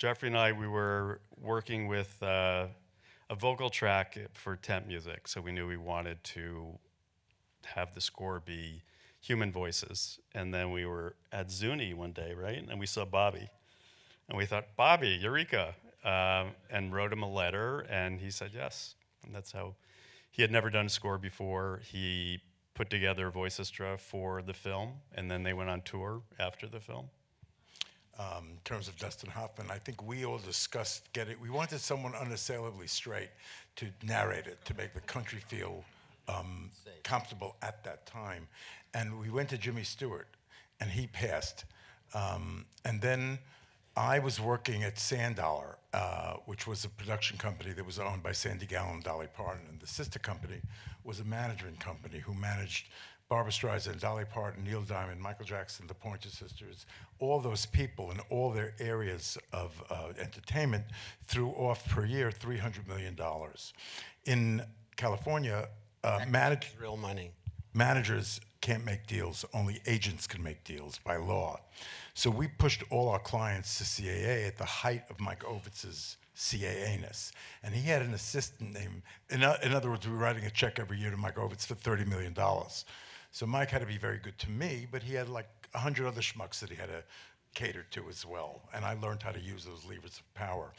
Jeffrey and I, we were working with uh, a vocal track for temp music, so we knew we wanted to have the score be human voices. And then we were at Zuni one day, right? And we saw Bobby. And we thought, Bobby, Eureka. Um, and wrote him a letter, and he said yes. And that's how he had never done a score before. He put together Voicestra for the film, and then they went on tour after the film. Um, in terms of Dustin Hoffman. I think we all discussed getting, we wanted someone unassailably straight to narrate it, to make the country feel um, comfortable at that time. And we went to Jimmy Stewart, and he passed. Um, and then I was working at Sandollar, uh, which was a production company that was owned by Sandy Gallin and Dolly Parton. And the sister company was a management company who managed Barbra Streisand, Dolly Parton, Neil Diamond, Michael Jackson, the Pointer Sisters, all those people in all their areas of uh, entertainment threw off per year $300 million. In California, uh, manage, Real money. Managers can't make deals, only agents can make deals by law. So we pushed all our clients to CAA at the height of Mike Ovitz's CAA-ness. And he had an assistant named, in, in other words, we were writing a check every year to Mike Ovitz for $30 million. So Mike had to be very good to me, but he had like 100 other schmucks that he had to cater to as well. And I learned how to use those levers of power.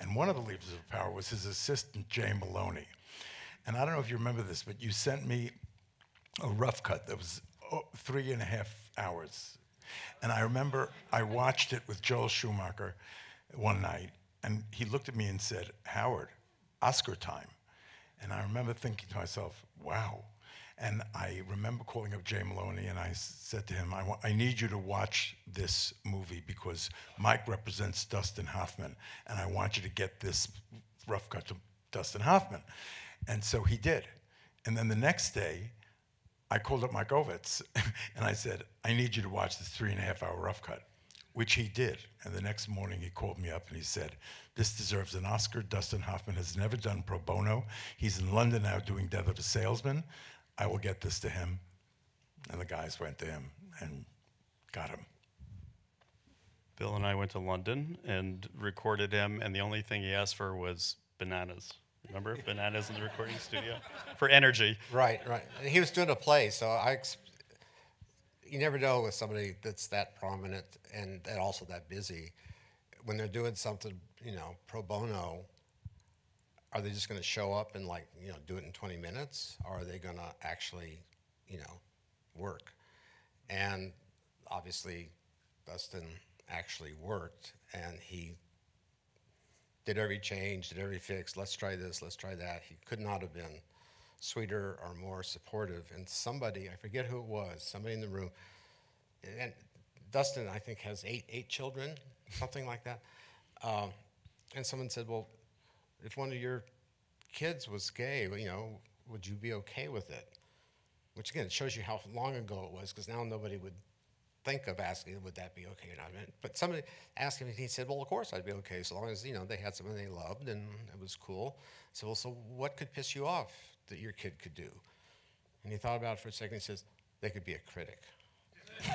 And one of the levers of power was his assistant, Jay Moloney. And I don't know if you remember this, but you sent me a rough cut that was oh, three and a half hours. And I remember I watched it with Joel Schumacher one night, and he looked at me and said, Howard, Oscar time. And I remember thinking to myself, wow. And I remember calling up Jay Moloney and I said to him, I, I need you to watch this movie because Mike represents Dustin Hoffman, and I want you to get this rough cut to Dustin Hoffman. And so he did. And then the next day, I called up Mike Ovitz and I said, I need you to watch this three and a half hour rough cut, which he did. And the next morning he called me up and he said, This deserves an Oscar. Dustin Hoffman has never done pro bono. He's in London now doing Death of a Salesman. I will get this to him. And the guys went to him and got him. Bill and I went to London and recorded him, and the only thing he asked for was bananas. Remember bananas in the recording studio for energy. Right, right. And he was doing a play, so I. You never know with somebody that's that prominent and, and also that busy. When they're doing something, you know, pro bono, are they just going to show up and like, you know, do it in 20 minutes, or are they going to actually, you know, work? And obviously, Dustin actually worked, and he did every change, did every fix. Let's try this, let's try that. He could not have been sweeter or more supportive. And somebody, I forget who it was, somebody in the room, and Dustin, I think, has eight eight children, something like that. Um, and someone said, "Well, if one of your kids was gay, you know, would you be okay with it?" Which again shows you how long ago it was, because now nobody would think of asking, would that be okay or not? But somebody asked him, and he said, well, of course I'd be okay, so long as, you know, they had someone they loved and it was cool. So, well, so what could piss you off that your kid could do? And he thought about it for a second, he says, they could be a critic.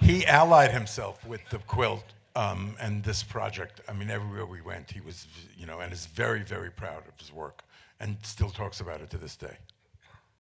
He allied himself with the quilt um, and this project. I mean, everywhere we went, he was, you know, and is very, very proud of his work and still talks about it to this day.